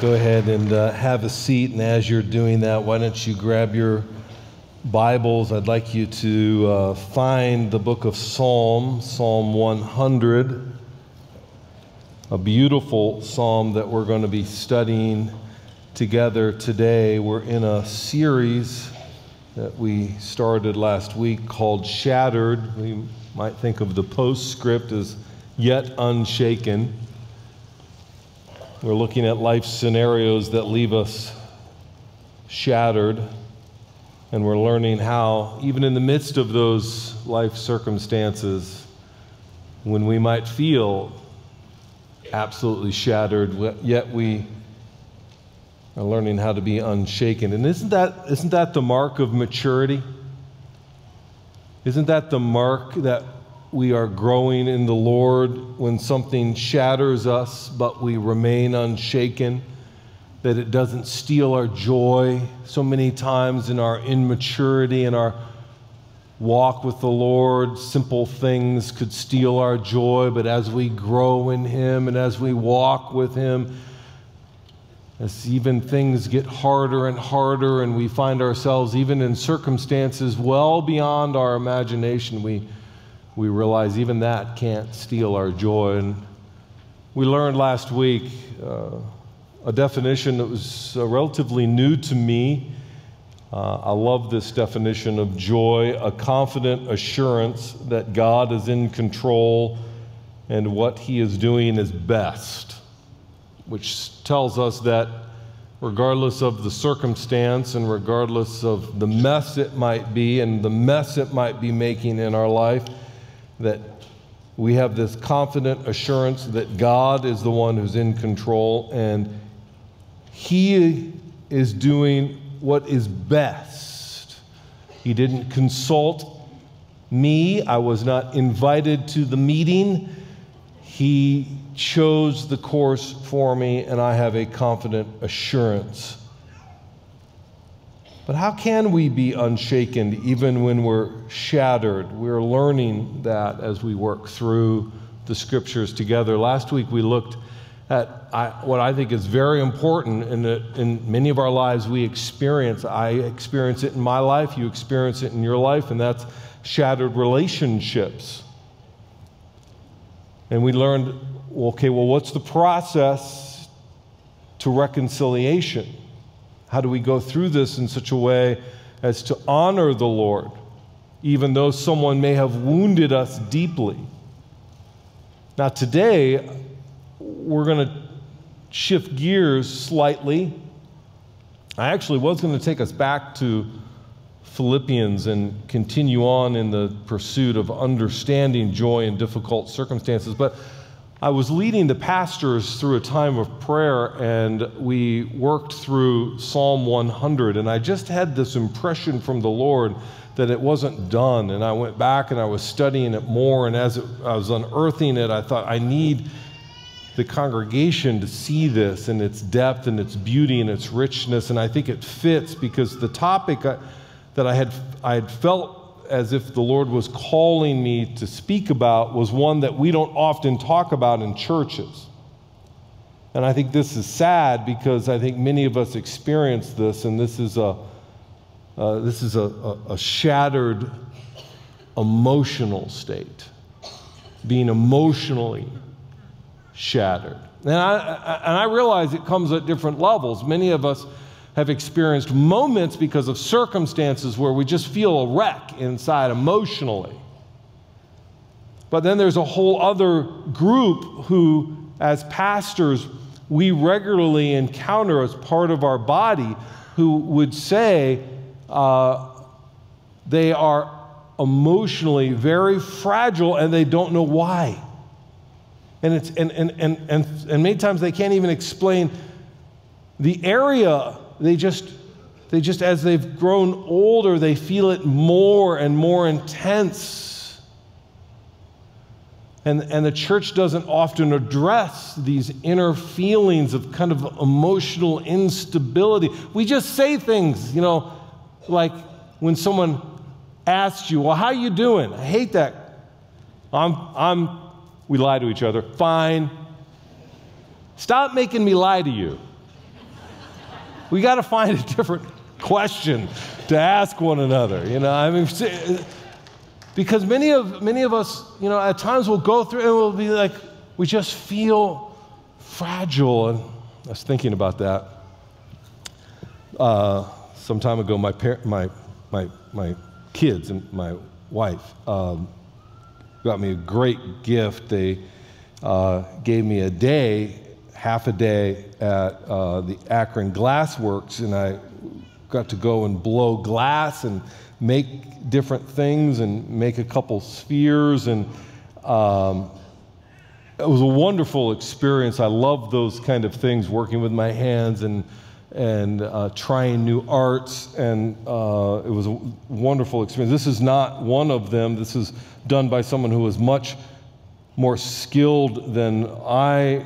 go ahead and uh, have a seat. And as you're doing that, why don't you grab your Bibles? I'd like you to uh, find the book of Psalm, Psalm 100, a beautiful psalm that we're going to be studying together today. We're in a series that we started last week called Shattered. We might think of the postscript as Yet Unshaken. We're looking at life scenarios that leave us shattered, and we're learning how, even in the midst of those life circumstances, when we might feel absolutely shattered, yet we are learning how to be unshaken. And isn't that, isn't that the mark of maturity? Isn't that the mark that we are growing in the Lord, when something shatters us, but we remain unshaken, that it doesn't steal our joy. So many times in our immaturity and our walk with the Lord, simple things could steal our joy, but as we grow in Him and as we walk with Him, as even things get harder and harder, and we find ourselves even in circumstances well beyond our imagination, we we realize even that can't steal our joy. And we learned last week uh, a definition that was uh, relatively new to me. Uh, I love this definition of joy a confident assurance that God is in control and what He is doing is best, which tells us that regardless of the circumstance and regardless of the mess it might be and the mess it might be making in our life, that we have this confident assurance that God is the one who's in control and He is doing what is best. He didn't consult me, I was not invited to the meeting. He chose the course for me, and I have a confident assurance but how can we be unshaken even when we're shattered? We're learning that as we work through the scriptures together. Last week we looked at I, what I think is very important in, the, in many of our lives we experience. I experience it in my life, you experience it in your life, and that's shattered relationships. And we learned okay, well, what's the process to reconciliation? How do we go through this in such a way as to honor the Lord, even though someone may have wounded us deeply? Now, today, we're going to shift gears slightly. I actually was going to take us back to Philippians and continue on in the pursuit of understanding joy in difficult circumstances, but I was leading the pastors through a time of prayer, and we worked through Psalm 100. And I just had this impression from the Lord that it wasn't done. And I went back and I was studying it more. And as it, I was unearthing it, I thought, I need the congregation to see this and its depth and its beauty and its richness. And I think it fits because the topic I, that I had, I had felt as if the Lord was calling me to speak about was one that we don't often talk about in churches. And I think this is sad because I think many of us experience this, and this is a, uh, this is a, a, a shattered emotional state, being emotionally shattered. And I, and I realize it comes at different levels. Many of us have experienced moments because of circumstances where we just feel a wreck inside emotionally. But then there's a whole other group who, as pastors, we regularly encounter as part of our body who would say uh, they are emotionally very fragile and they don't know why. And, it's, and, and, and, and, and many times they can't even explain the area they just they just as they've grown older they feel it more and more intense. And, and the church doesn't often address these inner feelings of kind of emotional instability. We just say things you know like when someone asks you well how are you doing? I hate that. I'm i'm we lie to each other. Fine. Stop making me lie to you We got to find a different question to ask one another. You know, I mean, because many of many of us, you know, at times we'll go through and we'll be like, we just feel fragile. And I was thinking about that. Uh, some time ago, my par- my my my kids and my wife um, got me a great gift. They uh, gave me a day, half a day at uh, the Akron Glass Works, and I got to go and blow glass and make different things and make a couple spheres and um, it was a wonderful experience. I love those kind of things working with my hands and and uh, trying new arts and uh, it was a wonderful experience. This is not one of them. This is done by someone who is much more skilled than i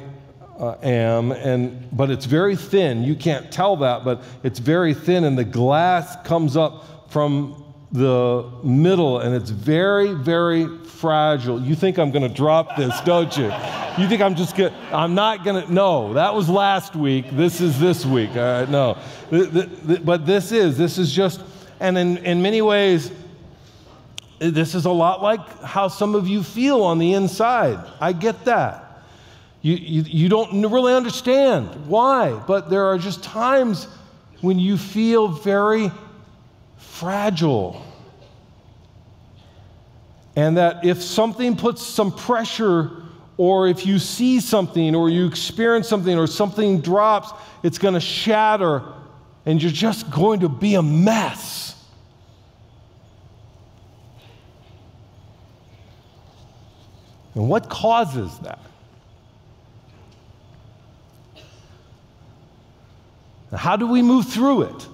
uh, am, and, but it's very thin. You can't tell that, but it's very thin, and the glass comes up from the middle, and it's very, very fragile. You think I'm going to drop this, don't you? You think I'm just going to, I'm not going to, no, that was last week. This is this week. All right, no. The, the, the, but this is, this is just, and in, in many ways, this is a lot like how some of you feel on the inside. I get that. You, you, you don't really understand why, but there are just times when you feel very fragile. And that if something puts some pressure, or if you see something, or you experience something, or something drops, it's going to shatter, and you're just going to be a mess. And what causes that? How do we move through it?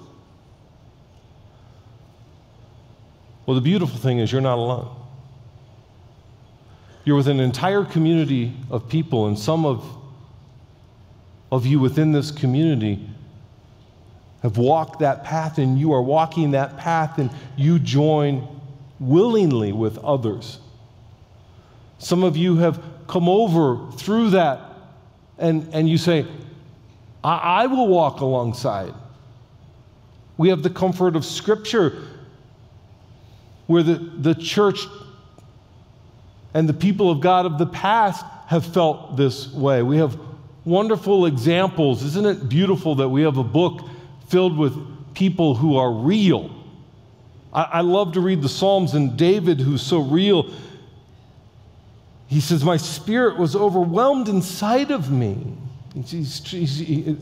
Well, the beautiful thing is you're not alone. You're with an entire community of people, and some of, of you within this community have walked that path, and you are walking that path, and you join willingly with others. Some of you have come over through that, and, and you say, I, I will walk alongside. We have the comfort of Scripture where the, the church and the people of God of the past have felt this way. We have wonderful examples. Isn't it beautiful that we have a book filled with people who are real? I, I love to read the Psalms, and David, who's so real, he says, My spirit was overwhelmed inside of me. He's, he's, he,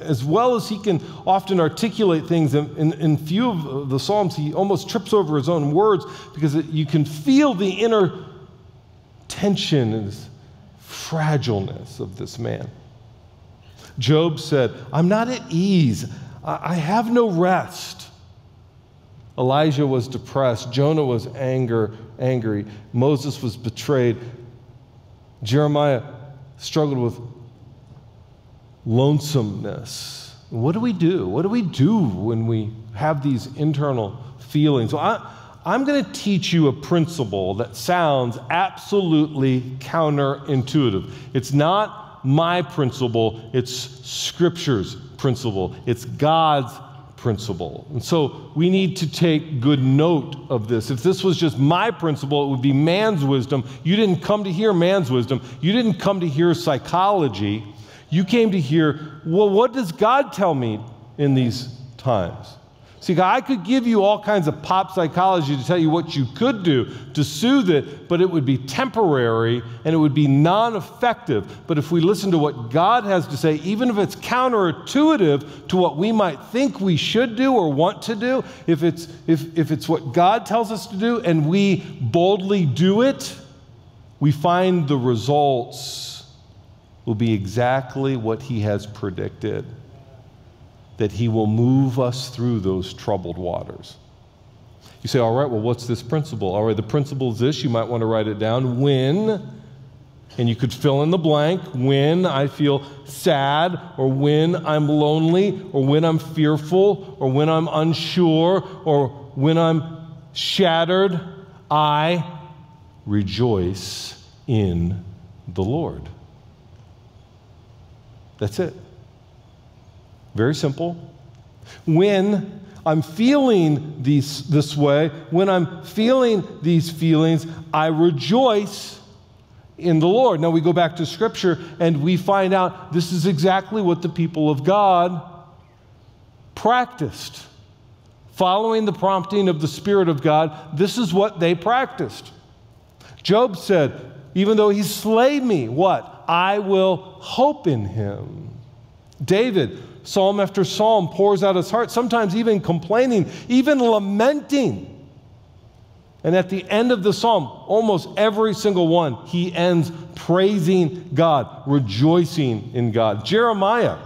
as well as he can often articulate things in, in, in, few of the Psalms, he almost trips over his own words because it, you can feel the inner tension and fragileness of this man. Job said, I'm not at ease, I, I have no rest. Elijah was depressed, Jonah was anger, angry, Moses was betrayed, Jeremiah struggled with lonesomeness. What do we do? What do we do when we have these internal feelings? Well, I, I'm going to teach you a principle that sounds absolutely counterintuitive. It's not my principle, it's Scripture's principle, it's God's principle. And so we need to take good note of this. If this was just my principle, it would be man's wisdom. You didn't come to hear man's wisdom, you didn't come to hear psychology. You came to hear, well, what does God tell me in these times? See, I could give you all kinds of pop psychology to tell you what you could do to soothe it, but it would be temporary and it would be non effective. But if we listen to what God has to say, even if it's counterintuitive to what we might think we should do or want to do, if it's, if, if it's what God tells us to do and we boldly do it, we find the results will be exactly what he has predicted that he will move us through those troubled waters. You say, all right, well, what's this principle? All right, the principle is this. You might want to write it down. When, and you could fill in the blank, when I feel sad, or when I'm lonely, or when I'm fearful, or when I'm unsure, or when I'm shattered, I rejoice in the Lord. That's it. Very simple, When I'm feeling these, this way, when I'm feeling these feelings, I rejoice in the Lord. Now we go back to Scripture and we find out this is exactly what the people of God practiced. Following the prompting of the Spirit of God, this is what they practiced. Job said, Even though he slayed me, what? I will hope in him. David, psalm after psalm, pours out his heart, sometimes even complaining, even lamenting. And at the end of the psalm, almost every single one, he ends praising God, rejoicing in God. Jeremiah,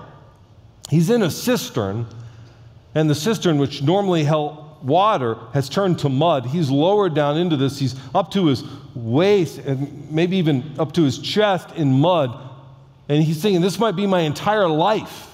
he's in a cistern, and the cistern, which normally held water, has turned to mud. He's lowered down into this. He's up to his waist and maybe even up to his chest in mud. And he's thinking, This might be my entire life.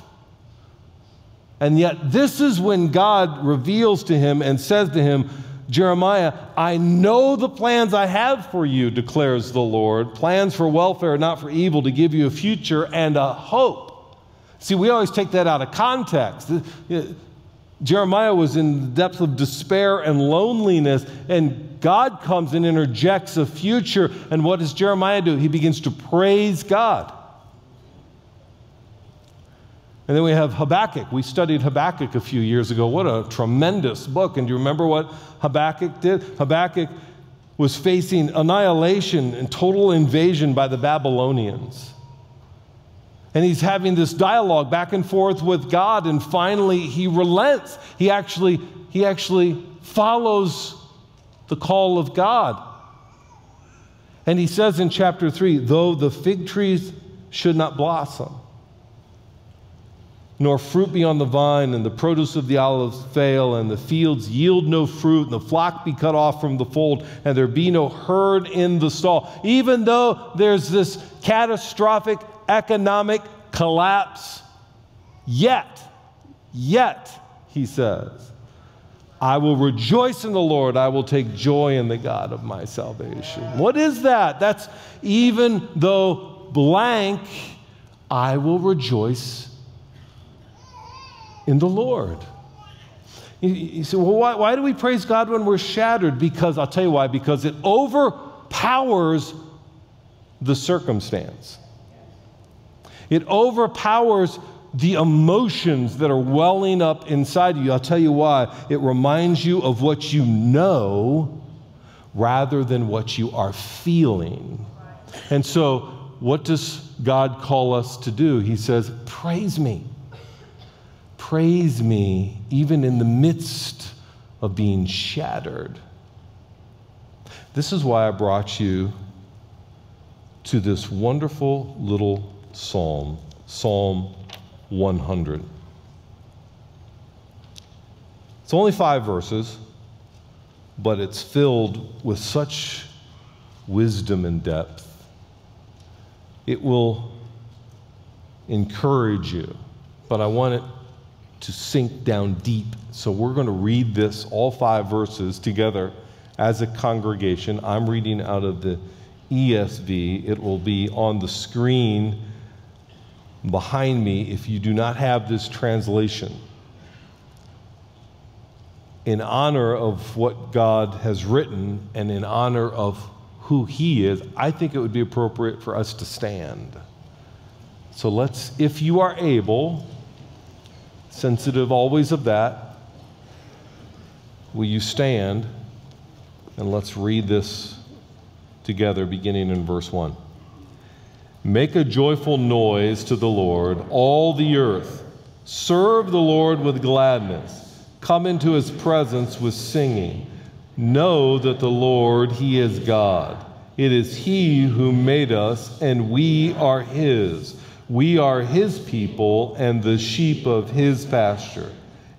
And yet, this is when God reveals to him and says to him, Jeremiah, I know the plans I have for you, declares the Lord plans for welfare, not for evil, to give you a future and a hope. See, we always take that out of context. Jeremiah was in the depths of despair and loneliness, and God comes and interjects a future. And what does Jeremiah do? He begins to praise God. And then we have Habakkuk. We studied Habakkuk a few years ago. What a tremendous book. And do you remember what Habakkuk did? Habakkuk was facing annihilation and total invasion by the Babylonians. And he's having this dialogue back and forth with God, and finally he relents. He actually, he actually follows the call of God. And he says in chapter 3 though the fig trees should not blossom, nor fruit be on the vine, and the produce of the olives fail, and the fields yield no fruit, and the flock be cut off from the fold, and there be no herd in the stall. Even though there's this catastrophic economic collapse, yet, yet, he says, I will rejoice in the Lord. I will take joy in the God of my salvation. What is that? That's even though blank, I will rejoice in the Lord. You, say, well, why, why do we praise God when we're shattered? Because I'll tell you why, because it overpowers the circumstance. It overpowers the emotions that are welling up inside you. I'll tell you why. It reminds you of what you know rather than what you are feeling. And so, what does God call us to do? He says, Praise me. Praise me even in the midst of being shattered. This is why I brought you to this wonderful little psalm, Psalm 100. It's only five verses, but it's filled with such wisdom and depth. It will encourage you, but I want it to sink down deep. So we're going to read this, all five verses, together as a congregation. I'm reading out of the ESV. It will be on the screen behind me if you do not have this translation. In honor of what God has written and in honor of who He is, I think it would be appropriate for us to stand. So let's, if you are able, sensitive always of that. Will you stand and let's read this together, beginning in verse 1. Make a joyful noise to the Lord, all the earth. Serve the Lord with gladness. Come into his presence with singing. Know that the Lord, he is God. It is he who made us, and we are his. We are his people and the sheep of his pasture.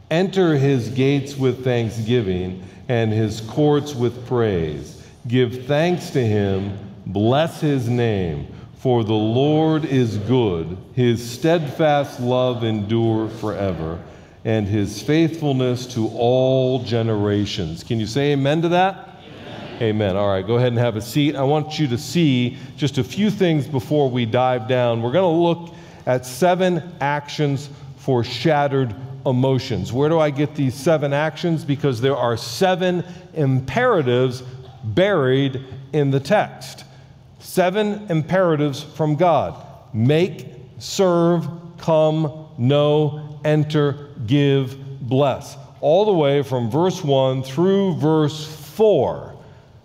Enter his gates with thanksgiving and his courts with praise. Give thanks to him, bless his name, for the Lord is good. His steadfast love endure forever, and his faithfulness to all generations. Can you say amen to that? Amen. All right, go ahead and have a seat. I want you to see just a few things before we dive down. We're going to look at seven actions for shattered emotions. Where do I get these seven actions? Because there are seven imperatives buried in the text. Seven imperatives from God make, serve, come, know, enter, give, bless. All the way from verse 1 through verse 4,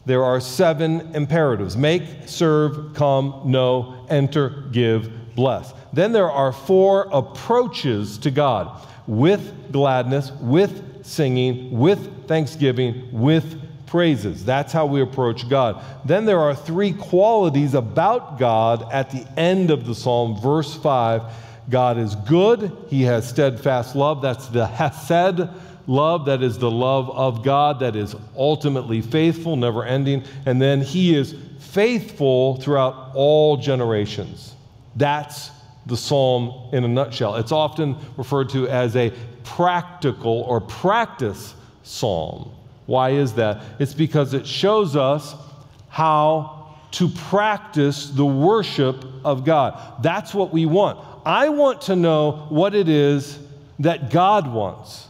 there are seven imperatives make, serve, come, know, enter, give, bless. Then there are four approaches to God with gladness, with singing, with thanksgiving, with praises. That's how we approach God. Then there are three qualities about God at the end of the psalm, verse 5. God is good, He has steadfast love. That's the Hesed love, that is the love of God, that is ultimately faithful, never ending. And then He is faithful throughout all generations. That's the psalm in a nutshell. It's often referred to as a practical or practice psalm. Why is that? It's because it shows us how to practice the worship of God. That's what we want. I want to know what it is that God wants.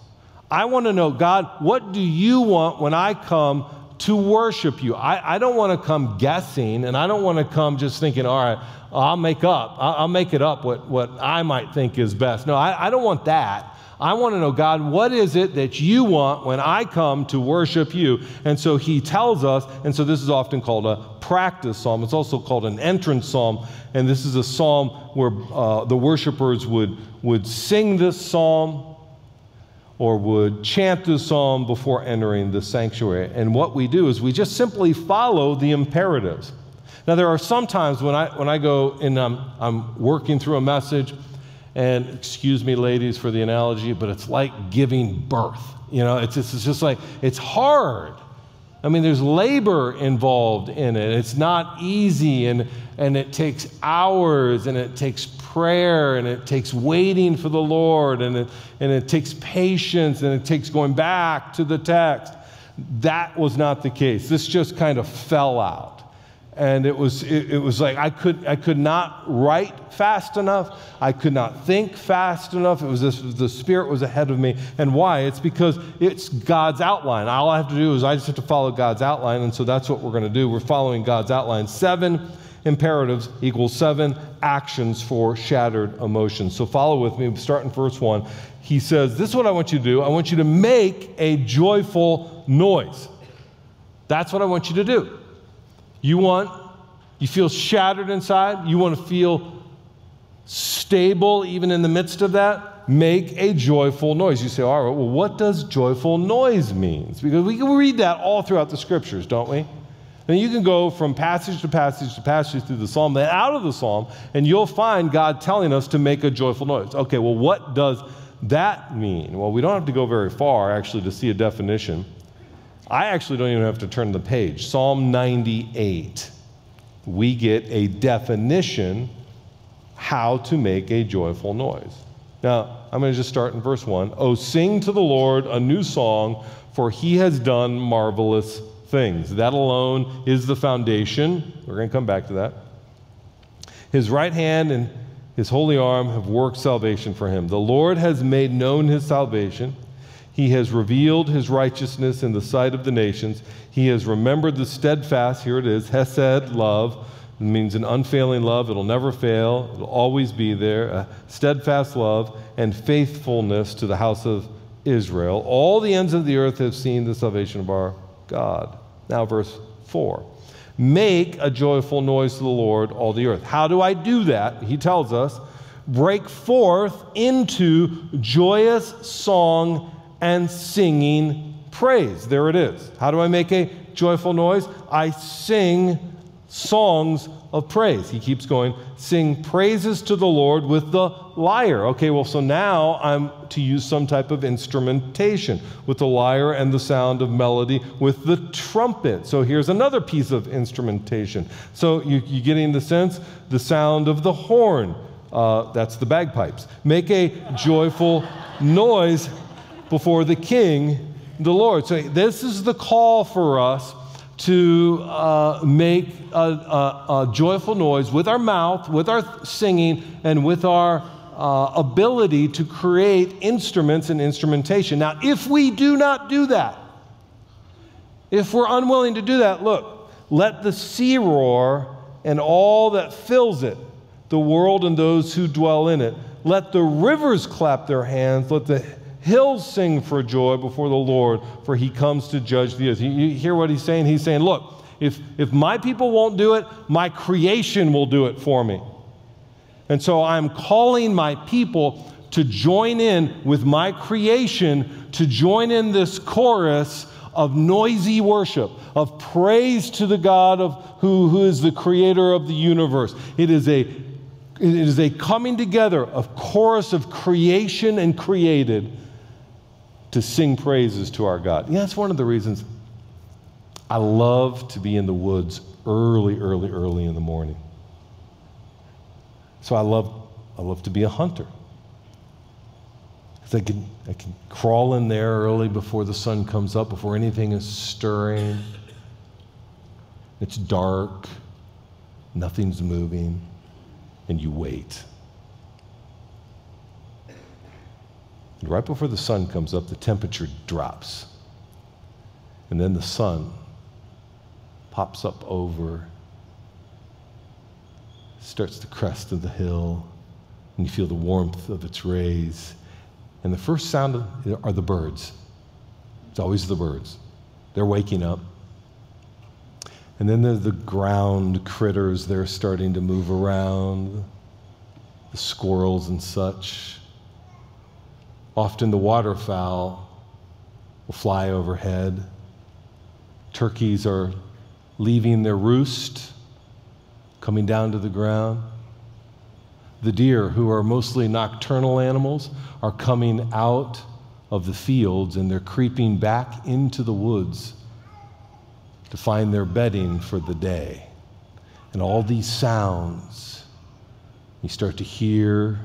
I want to know, God, what do you want when I come to worship you? I, I don't want to come guessing, and I don't want to come just thinking, all right, I'll make up, I'll make it up what, what I might think is best. No, I, I don't want that. I want to know, God, what is it that you want when I come to worship you? And so he tells us, and so this is often called a practice psalm. It's also called an entrance psalm. And this is a psalm where uh, the worshipers would, would sing this psalm or would chant this psalm before entering the sanctuary. And what we do is we just simply follow the imperatives. Now, there are some times when I, when I go and I'm, I'm working through a message, and excuse me, ladies, for the analogy, but it's like giving birth. You know, it's just, it's just like, it's hard. I mean, there's labor involved in it. It's not easy, and, and it takes hours, and it takes prayer, and it takes waiting for the Lord, and it, and it takes patience, and it takes going back to the text. That was not the case. This just kind of fell out and it was it, it, was like I could I could not write fast enough. I could not think fast enough. It was this, the Spirit was ahead of me. And why? It's because it's God's outline. All I have to do is I just have to follow God's outline, and so that's what we're going to do. We're following God's outline. Seven imperatives equals seven actions for shattered emotions. So follow with me. Start in verse one. He says, "This is what I want you to do. I want you to make a joyful noise. That's what I want you to do." You want, you feel shattered inside, you want to feel stable even in the midst of that, make a joyful noise. You say, all right, well, what does joyful noise means? Because we can read that all throughout the scriptures, don't we? And you can go from passage to passage to passage through the psalm, then out of the psalm, and you'll find God telling us to make a joyful noise. Okay, well, what does that mean? Well, we don't have to go very far actually to see a definition. I actually don't even have to turn the page. Psalm 98. We get a definition how to make a joyful noise. Now, I'm going to just start in verse 1. Oh, sing to the Lord a new song, for he has done marvelous things. That alone is the foundation. We're going to come back to that. His right hand and his holy arm have worked salvation for him. The Lord has made known his salvation. He has revealed his righteousness in the sight of the nations. He has remembered the steadfast, here it is, Hesed, love. It means an unfailing love. It'll never fail, it'll always be there. A steadfast love and faithfulness to the house of Israel. All the ends of the earth have seen the salvation of our God. Now, verse 4. Make a joyful noise to the Lord, all the earth. How do I do that? He tells us break forth into joyous song and singing praise. There it is. How do I make a joyful noise? I sing songs of praise. He keeps going, sing praises to the Lord with the lyre. Okay, well, so now I'm to use some type of instrumentation with the lyre and the sound of melody with the trumpet. So here's another piece of instrumentation. So you, you getting the sense? The sound of the horn. Uh, that's the bagpipes. Make a joyful noise before the King, the Lord. So, this is the call for us to uh, make a, a, a, joyful noise with our mouth, with our singing, and with our uh, ability to create instruments and instrumentation. Now, if we do not do that, if we're unwilling to do that, look, let the sea roar and all that fills it, the world and those who dwell in it. Let the rivers clap their hands. Let the hills sing for joy before the Lord, for he comes to judge the earth. You hear what he's saying? He's saying, Look, if, if my people won't do it, my creation will do it for me. And so I'm calling my people to join in with my creation, to join in this chorus of noisy worship, of praise to the God of who, who is the creator of the universe. It is a it is a coming together of chorus of creation and created to sing praises to our God. Yeah, that's one of the reasons I love to be in the woods early, early, early in the morning. So I love, I love to be a hunter. I can, I can crawl in there early before the sun comes up, before anything is stirring. It's dark, nothing's moving, and you wait. And right before the sun comes up, the temperature drops. And then the sun pops up over, starts the crest of the hill, and you feel the warmth of its rays. And the first sound are the birds. It's always the birds. They're waking up. And then there's the ground critters, they're starting to move around, the squirrels and such. Often the waterfowl will fly overhead. Turkeys are leaving their roost, coming down to the ground. The deer, who are mostly nocturnal animals, are coming out of the fields and they're creeping back into the woods to find their bedding for the day. And all these sounds, you start to hear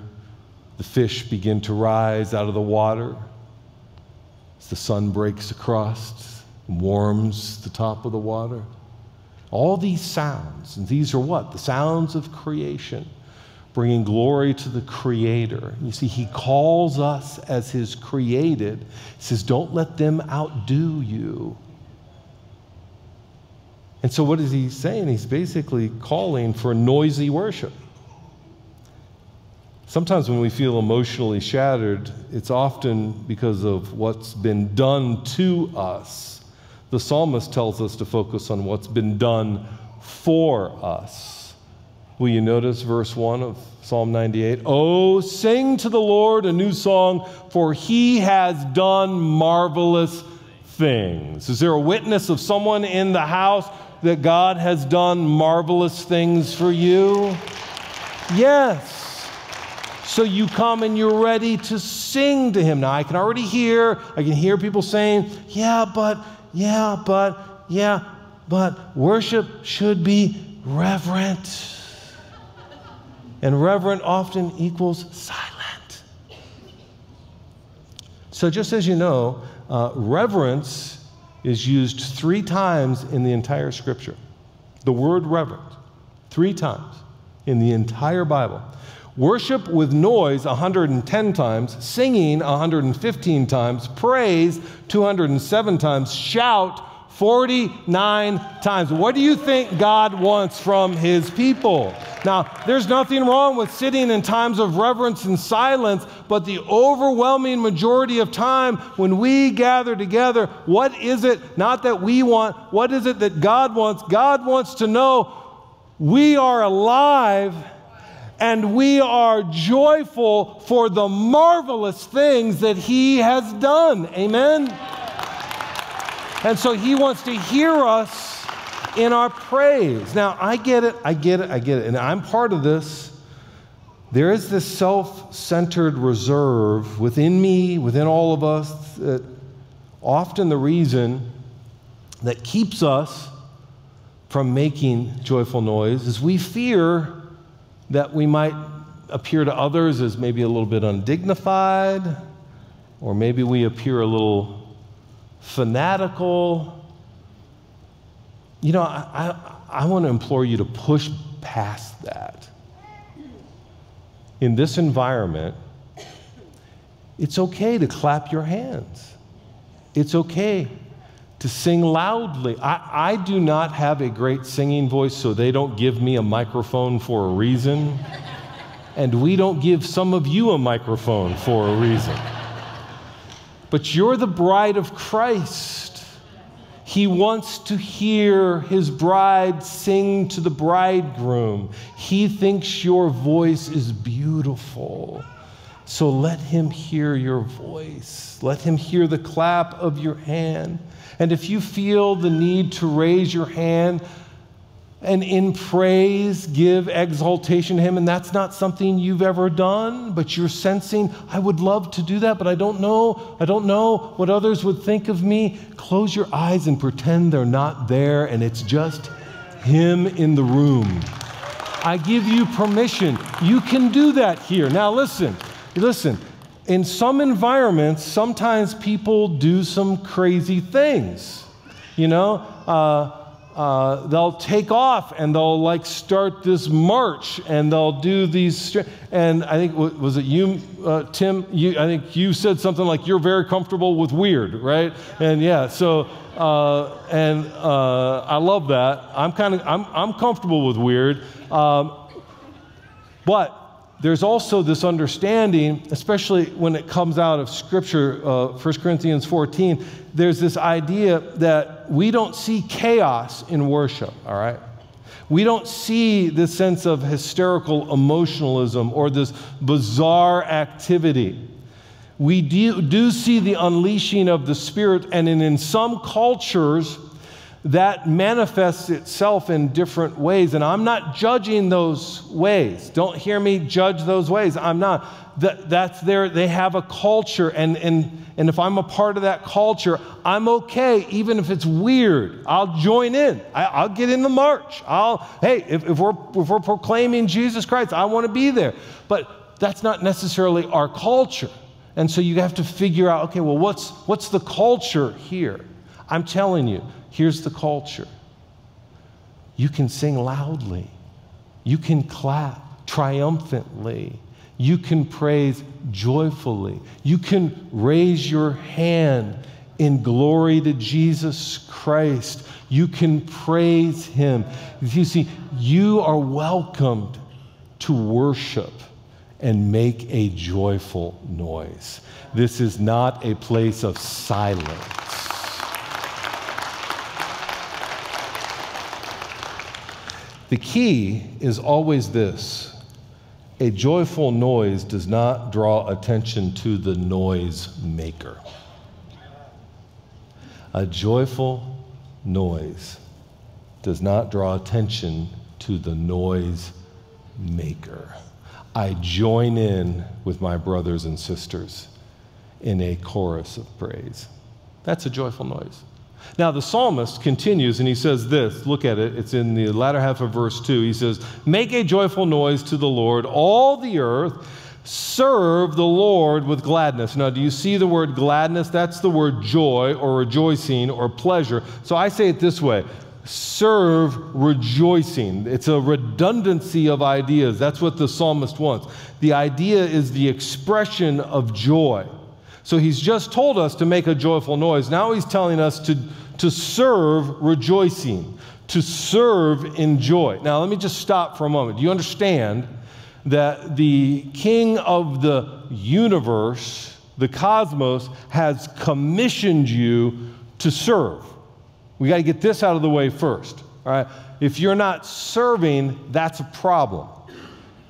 the fish begin to rise out of the water as the sun breaks across and warms the top of the water. All these sounds, and these are what? The sounds of creation, bringing glory to the Creator. You see, He calls us as His created. He says, Don't let them outdo you. And so, what is He saying? He's basically calling for noisy worship. Sometimes when we feel emotionally shattered, it's often because of what's been done to us the psalmist tells us to focus on what's been done for us. Will you notice verse 1 of Psalm 98? Oh, sing to the Lord a new song, for he has done marvelous things. Is there a witness of someone in the house that God has done marvelous things for you? Yes. So you come and you're ready to sing to him. Now, I can already hear, I can hear people saying, yeah, but yeah, but, yeah, but worship should be reverent. And reverent often equals silent. So, just as you know, uh, reverence is used three times in the entire scripture. The word reverent, three times in the entire Bible. Worship with noise 110 times, singing 115 times, praise 207 times, shout 49 times. What do you think God wants from his people? Now, there's nothing wrong with sitting in times of reverence and silence, but the overwhelming majority of time when we gather together, what is it not that we want? What is it that God wants? God wants to know we are alive and we are joyful for the marvelous things that He has done. Amen? And so He wants to hear us in our praise. Now, I get it, I get it, I get it, and I'm part of this. There is this self centered reserve within me, within all of us, that often the reason that keeps us from making joyful noise is we fear that we might appear to others as maybe a little bit undignified, or maybe we appear a little fanatical. You know, I, I, I want to implore you to push past that. in this environment, it's okay to clap your hands. It's okay to sing loudly. I, I do not have a great singing voice, so they don't give me a microphone for a reason. and we don't give some of you a microphone for a reason. But you're the bride of Christ. He wants to hear his bride sing to the bridegroom. He thinks your voice is beautiful. So let him hear your voice. Let him hear the clap of your hand. And if you feel the need to raise your hand and in praise give exaltation to him, and that's not something you've ever done, but you're sensing, I would love to do that, but I don't know. I don't know what others would think of me. Close your eyes and pretend they're not there, and it's just him in the room. I give you permission. You can do that here. Now, listen. Listen, in some environments, sometimes people do some crazy things. You know, uh, uh, they'll take off and they'll like start this march and they'll do these. And I think was it you, uh, Tim? You, I think you said something like you're very comfortable with weird, right? And yeah, so uh, and uh, I love that. I'm kind of I'm I'm comfortable with weird, um, but there's also this understanding, especially when it comes out of Scripture, uh, 1 Corinthians 14, there's this idea that we don't see chaos in worship, all right? We don't see this sense of hysterical emotionalism or this bizarre activity. We do, do see the unleashing of the Spirit, and in, in some cultures, that manifests itself in different ways. And I'm not judging those ways. Don't hear me judge those ways. I'm not. That, that's their, they have a culture. And, and, and if I'm a part of that culture, I'm okay, even if it's weird. I'll join in. I, will get in the march. I'll, hey, if, if, we're, if we're proclaiming Jesus Christ, I want to be there. But that's not necessarily our culture. And so you have to figure out, okay, well, what's, what's the culture here? I'm telling you, Here's the culture you can sing loudly, you can clap triumphantly, you can praise joyfully, you can raise your hand in glory to Jesus Christ. You can praise Him. You see, you are welcomed to worship and make a joyful noise. This is not a place of silence. The key is always this a joyful noise does not draw attention to the noise maker. A joyful noise does not draw attention to the noise maker. I join in with my brothers and sisters in a chorus of praise. That's a joyful noise. Now, the psalmist continues and he says this look at it, it's in the latter half of verse 2. He says, Make a joyful noise to the Lord, all the earth. Serve the Lord with gladness. Now, do you see the word gladness? That's the word joy or rejoicing or pleasure. So I say it this way serve rejoicing. It's a redundancy of ideas. That's what the psalmist wants. The idea is the expression of joy. So he's just told us to make a joyful noise. Now he's telling us to, to serve rejoicing, to serve in joy. Now, let me just stop for a moment. Do you understand that the king of the universe, the cosmos, has commissioned you to serve? We got to get this out of the way first. All right? If you're not serving, that's a problem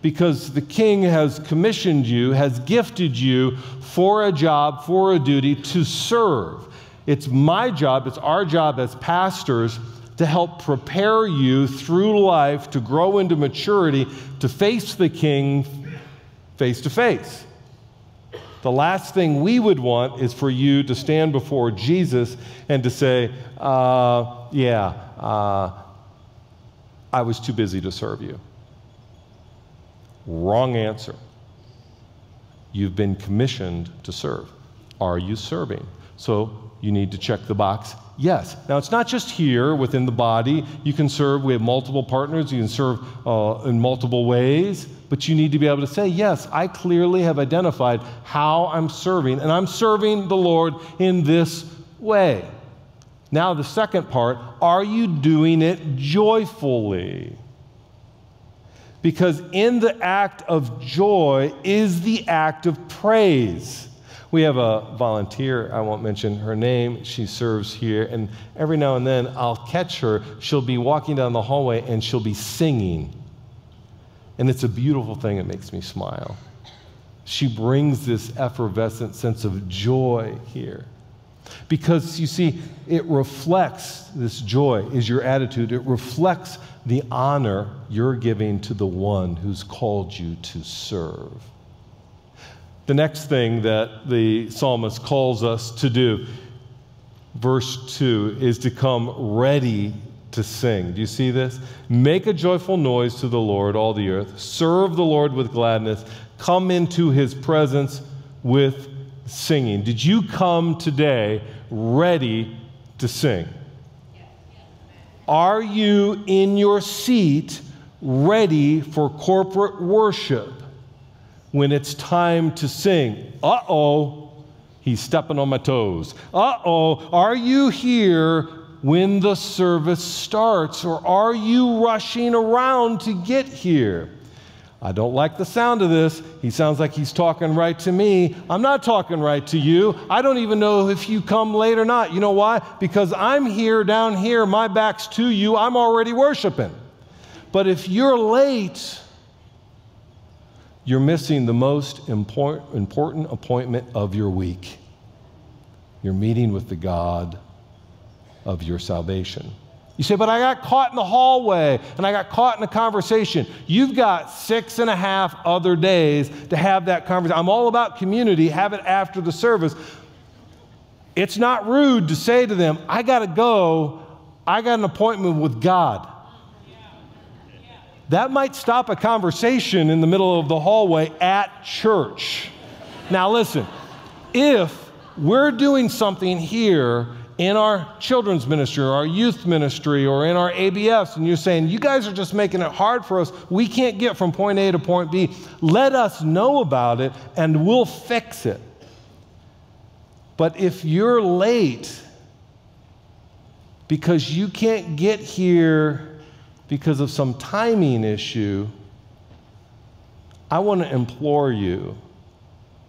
because the king has commissioned you, has gifted you for a job, for a duty to serve. It's my job, it's our job as pastors to help prepare you through life to grow into maturity, to face the king face to face. The last thing we would want is for you to stand before Jesus and to say, uh, Yeah, uh, I was too busy to serve you. Wrong answer. You've been commissioned to serve. Are you serving? So you need to check the box Yes. Now, it's not just here within the body. You can serve, we have multiple partners, you can serve uh, in multiple ways, but you need to be able to say, Yes, I clearly have identified how I'm serving, and I'm serving the Lord in this way. Now, the second part are you doing it joyfully? Because in the act of joy is the act of praise. We have a volunteer, I won't mention her name. She serves here, and every now and then I'll catch her. She'll be walking down the hallway and she'll be singing. And it's a beautiful thing, it makes me smile. She brings this effervescent sense of joy here. Because you see, it reflects this joy, is your attitude. It reflects the honor you're giving to the one who's called you to serve. The next thing that the psalmist calls us to do, verse 2, is to come ready to sing. Do you see this? Make a joyful noise to the Lord, all the earth. Serve the Lord with gladness. Come into his presence with singing. Did you come today ready to sing? Are you in your seat ready for corporate worship? when it's time to sing. Uh oh, he's stepping on my toes. Uh oh, are you here when the service starts or are you rushing around to get here? I don't like the sound of this. He sounds like he's talking right to me. I'm not talking right to you. I don't even know if you come late or not. You know why? Because I'm here down here, my back's to you, I'm already worshiping. But if you're late, you're missing the most important appointment of your week. You're meeting with the God of your salvation. You say, but I got caught in the hallway and I got caught in a conversation. You've got six and a half other days to have that conversation. I'm all about community, have it after the service. It's not rude to say to them, I got to go, I got an appointment with God that might stop a conversation in the middle of the hallway at church. Now, listen, if we're doing something here in our children's ministry or our youth ministry or in our ABS, and you're saying, you guys are just making it hard for us, we can't get from point A to point B, let us know about it and we'll fix it. But if you're late because you can't get here because of some timing issue, I want to implore you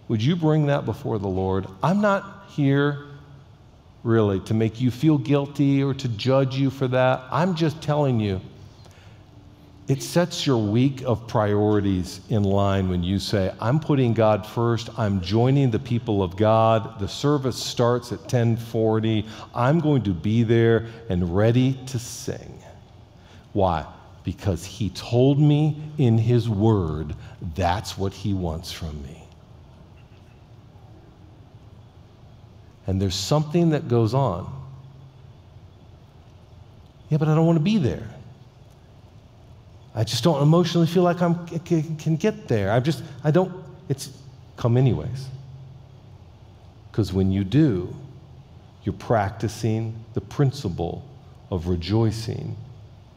would you bring that before the Lord? I'm not here really to make you feel guilty or to judge you for that. I'm just telling you, it sets your week of priorities in line when you say, I'm putting God first. I'm joining the people of God. The service starts at 1040. I'm going to be there and ready to sing. Why? Because he told me in his word that's what he wants from me. And there's something that goes on. Yeah, but I don't want to be there. I just don't emotionally feel like I can get there. I just, I don't, it's come anyways. Because when you do, you're practicing the principle of rejoicing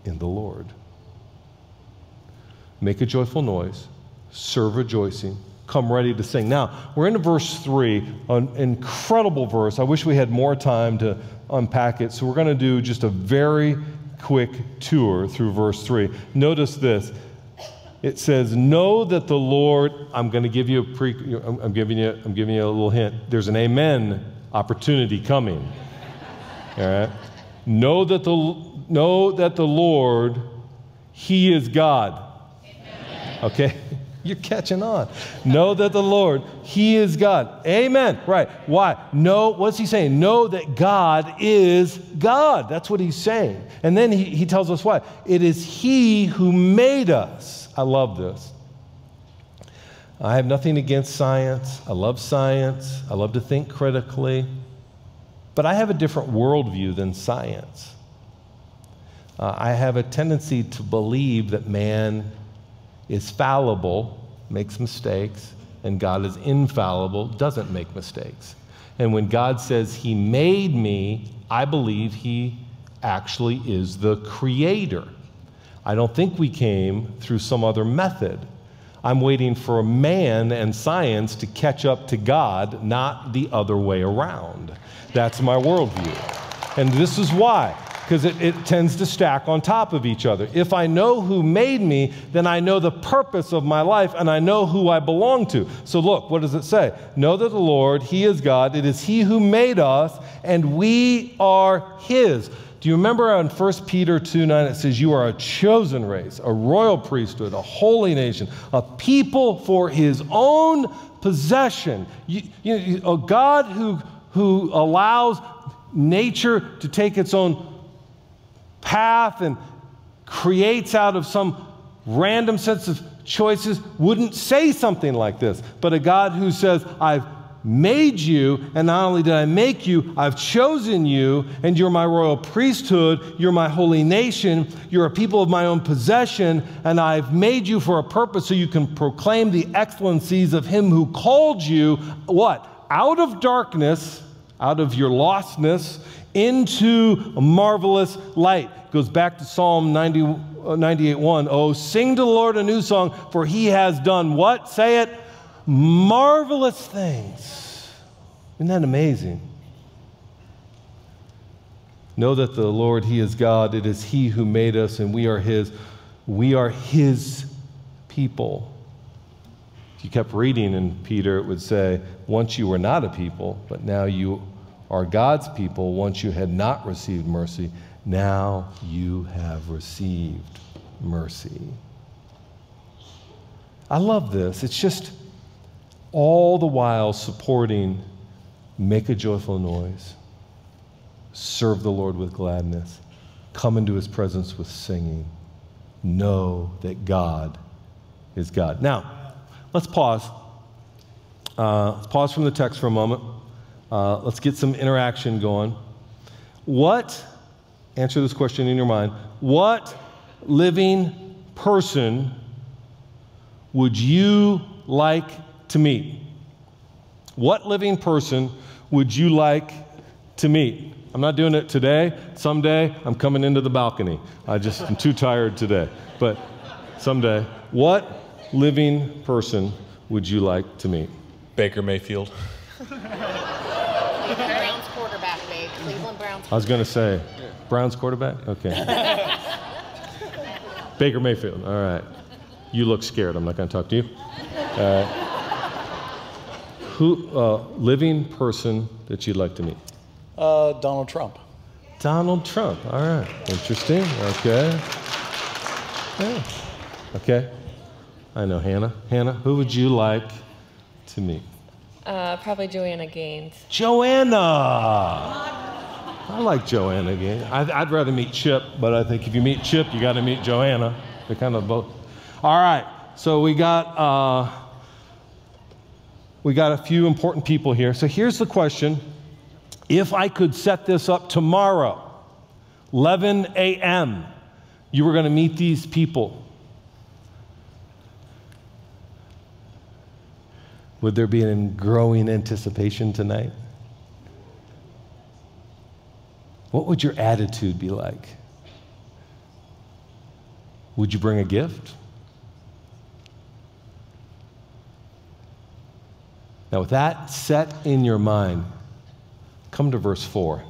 in the Lord. Make a joyful noise, serve rejoicing, come ready to sing. Now, we're into verse 3, an incredible verse. I wish we had more time to unpack it, so we're going to do just a very quick tour through verse 3. Notice this. It says, "Know that the Lord." I'm going to give you a pre. I'm giving you. I'm giving you a little hint. There's an amen opportunity coming. All right. Know that the know that the Lord, He is God. Amen. Okay? You're catching on. know that the Lord, He is God. Amen. Right. Why? Know, what's He saying? Know that God is God. That's what He's saying. And then He, he tells us why. It is He who made us. I love this. I have nothing against science. I love science. I love to think critically. But I have a different worldview than science. Uh, I have a tendency to believe that man is fallible, makes mistakes, and God is infallible, doesn't make mistakes. And when God says He made me, I believe He actually is the creator. I don't think we came through some other method. I'm waiting for man and science to catch up to God, not the other way around. That's my worldview. And this is why because it, it, tends to stack on top of each other. If I know who made me, then I know the purpose of my life and I know who I belong to. So, look, what does it say? Know that the Lord, He is God, it is He who made us, and we are His. Do you remember in 1 Peter 2 9 it says, You are a chosen race, a royal priesthood, a holy nation, a people for His own possession. You, you, a God who, who allows nature to take its own path and creates out of some random sense of choices wouldn't say something like this. But a God who says, I've made you, and not only did I make you, I've chosen you, and you're my royal priesthood, you're my holy nation, you're a people of my own possession, and I've made you for a purpose so you can proclaim the excellencies of him who called you, what? Out of darkness, out of your lostness, into a marvelous light. Goes back to Psalm 90, uh, 98 1. Oh, sing to the Lord a new song, for he has done what? Say it. Marvelous things. Isn't that amazing? Know that the Lord, He is God. It is He who made us, and we are His. We are His people. If you kept reading in Peter, it would say, Once you were not a people, but now you are God's people once you had not received mercy. Now you have received mercy. I love this. It's just all the while supporting make a joyful noise, serve the Lord with gladness, come into his presence with singing, know that God is God. Now, let's pause. Uh, let's pause from the text for a moment. Uh, let's get some interaction going. What, answer this question in your mind, what living person would you like to meet? What living person would you like to meet? I'm not doing it today. Someday I'm coming into the balcony. I just am too tired today. But someday, what living person would you like to meet? Baker Mayfield. I was going to say, Browns quarterback? Okay. Baker Mayfield. All right. You look scared. I'm not going to talk to you. Uh, who, uh, living person that you'd like to meet? Uh, Donald Trump. Donald Trump. All right. Interesting. Okay. Yeah. Okay. I know Hannah. Hannah, who would you like to meet? Uh, probably Joanna Gaines. Joanna! I like Joanna again. I'd, I'd, rather meet Chip, but I think if you meet Chip, you got to meet Joanna. They're kind of both. All right, so we got uh, we got a few important people here. So here's the question: If I could set this up tomorrow, 11 a.m., you were going to meet these people. Would there be an growing anticipation tonight? What would your attitude be like? Would you bring a gift? Now, with that set in your mind, come to verse 4.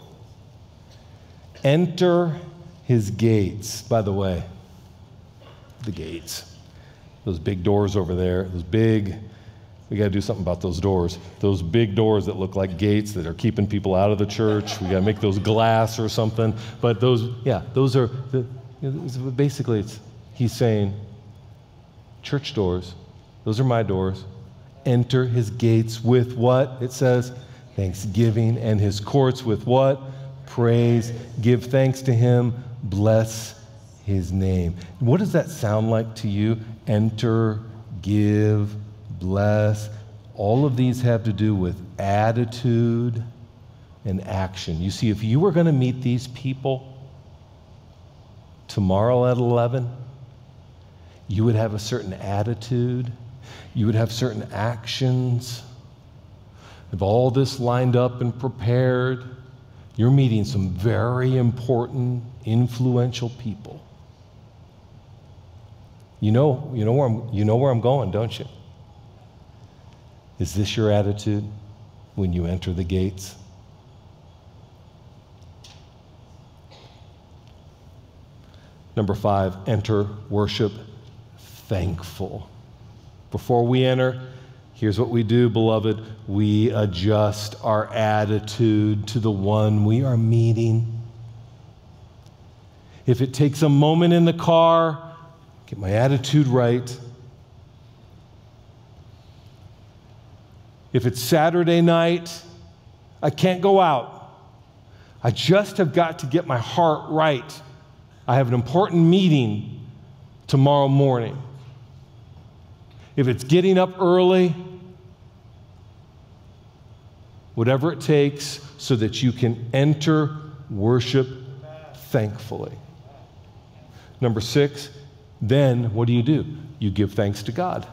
Enter his gates. By the way, the gates. Those big doors over there, those big we got to do something about those doors. Those big doors that look like gates that are keeping people out of the church. We got to make those glass or something. But those, yeah, those are the, basically, it's, he's saying, church doors, those are my doors. Enter his gates with what? It says, thanksgiving, and his courts with what? Praise. Give thanks to him. Bless his name. What does that sound like to you? Enter, give, bless. All of these have to do with attitude and action. You see, if you were going to meet these people tomorrow at 11, you would have a certain attitude, you would have certain actions. If all this lined up and prepared. You're meeting some very important, influential people. You know, you know where I'm, you know where I'm going, don't you? Is this your attitude when you enter the gates? Number five, enter worship thankful. Before we enter, here's what we do, beloved. We adjust our attitude to the one we are meeting. If it takes a moment in the car, get my attitude right. If it's Saturday night, I can't go out. I just have got to get my heart right. I have an important meeting tomorrow morning. If it's getting up early, whatever it takes so that you can enter worship thankfully. Number six, then what do you do? You give thanks to God.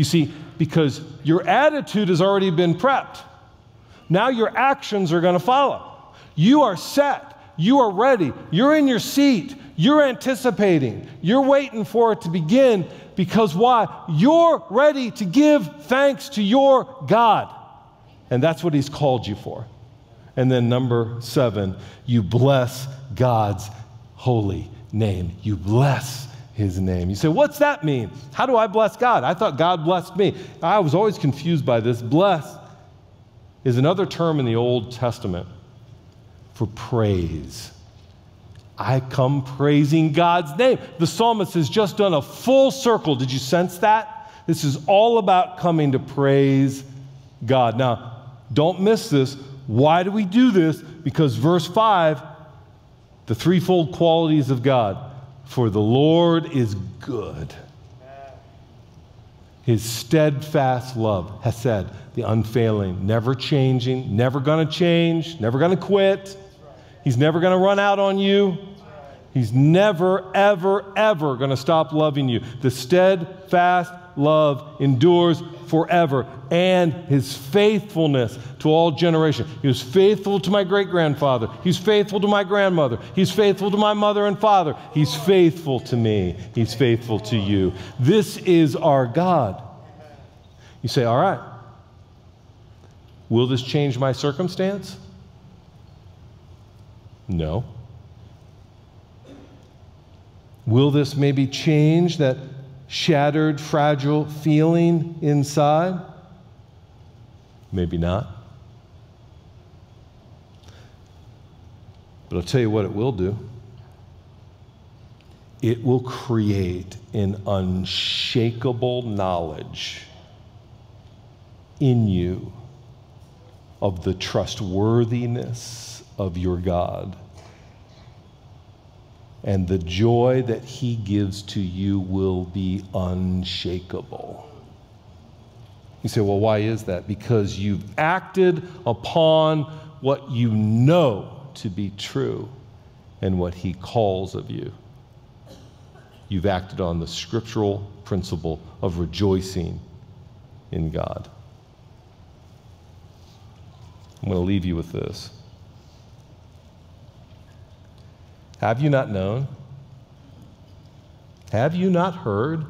You see, because your attitude has already been prepped. Now your actions are going to follow. You are set. You are ready. You're in your seat. You're anticipating. You're waiting for it to begin because why? You're ready to give thanks to your God. And that's what He's called you for. And then, number seven, you bless God's holy name. You bless his name. You say, what's that mean? How do I bless God? I thought God blessed me. I was always confused by this. Bless is another term in the Old Testament for praise. I come praising God's name. The psalmist has just done a full circle. Did you sense that? This is all about coming to praise God. Now, don't miss this. Why do we do this? Because verse 5, the threefold qualities of God for the Lord is good. His steadfast love, Hesed, the unfailing, never changing, never to change, never to quit. He's never to run out on you. He's never, ever, ever to stop loving you. The steadfast love endures forever, and his faithfulness to all generations. He was faithful to my great grandfather. He's faithful to my grandmother. He's faithful to my mother and father. He's faithful to me. He's faithful to you. This is our God. You say, All right, will this change my circumstance? No. Will this maybe change that shattered, fragile feeling inside? Maybe not. But I'll tell you what it will do it will create an unshakable knowledge in you of the trustworthiness of your God and the joy that He gives to you will be unshakable. You say, well, why is that? Because you've acted upon what you know to be true and what He calls of you. You've acted on the scriptural principle of rejoicing in God. I'm going to leave you with this. Have you not known? Have you not heard?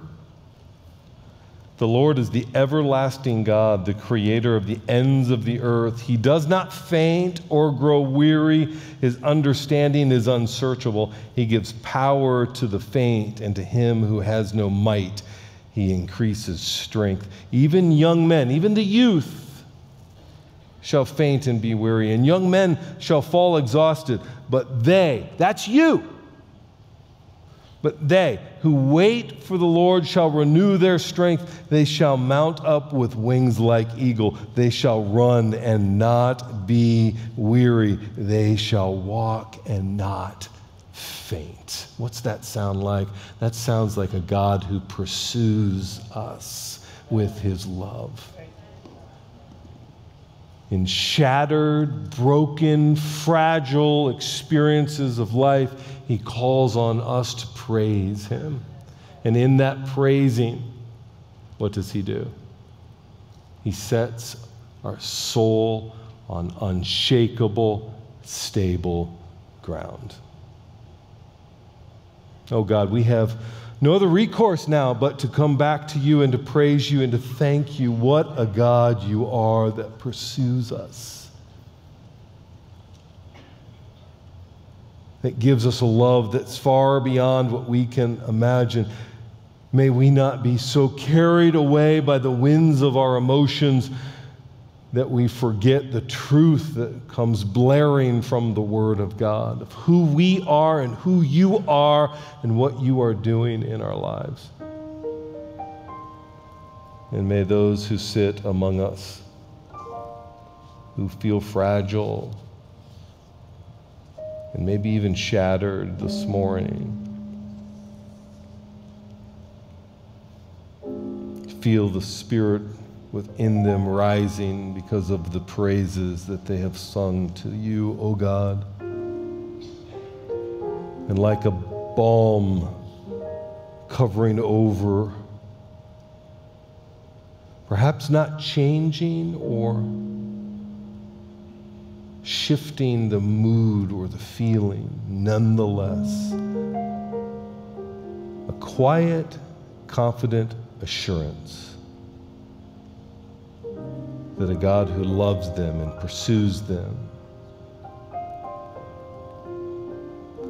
The Lord is the everlasting God, the creator of the ends of the earth. He does not faint or grow weary. His understanding is unsearchable. He gives power to the faint, and to him who has no might, he increases strength. Even young men, even the youth, shall faint and be weary, and young men shall fall exhausted. But they, that's you, but they who wait for the Lord shall renew their strength. They shall mount up with wings like eagle. They shall run and not be weary. They shall walk and not faint. What's that sound like? That sounds like a God who pursues us with his love in shattered, broken, fragile experiences of life, he calls on us to praise him. And in that praising, what does he do? He sets our soul on unshakable, stable ground. Oh God, we have no other recourse now but to come back to you and to praise you and to thank you. What a God you are that pursues us, that gives us a love that's far beyond what we can imagine. May we not be so carried away by the winds of our emotions that we forget the truth that comes blaring from the Word of God of who we are and who you are and what you are doing in our lives. And may those who sit among us, who feel fragile and maybe even shattered this morning, feel the Spirit within them rising because of the praises that they have sung to you, O God. And like a balm covering over, perhaps not changing or shifting the mood or the feeling, nonetheless, a quiet, confident assurance that a God who loves them and pursues them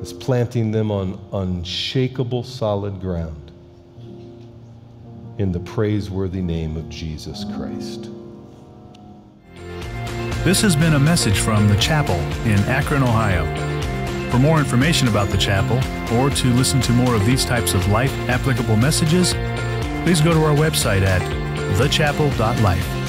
is planting them on unshakable solid ground in the praiseworthy name of Jesus Christ. This has been a message from the chapel in Akron, Ohio. For more information about the chapel or to listen to more of these types of life applicable messages, please go to our website at thechapel.life.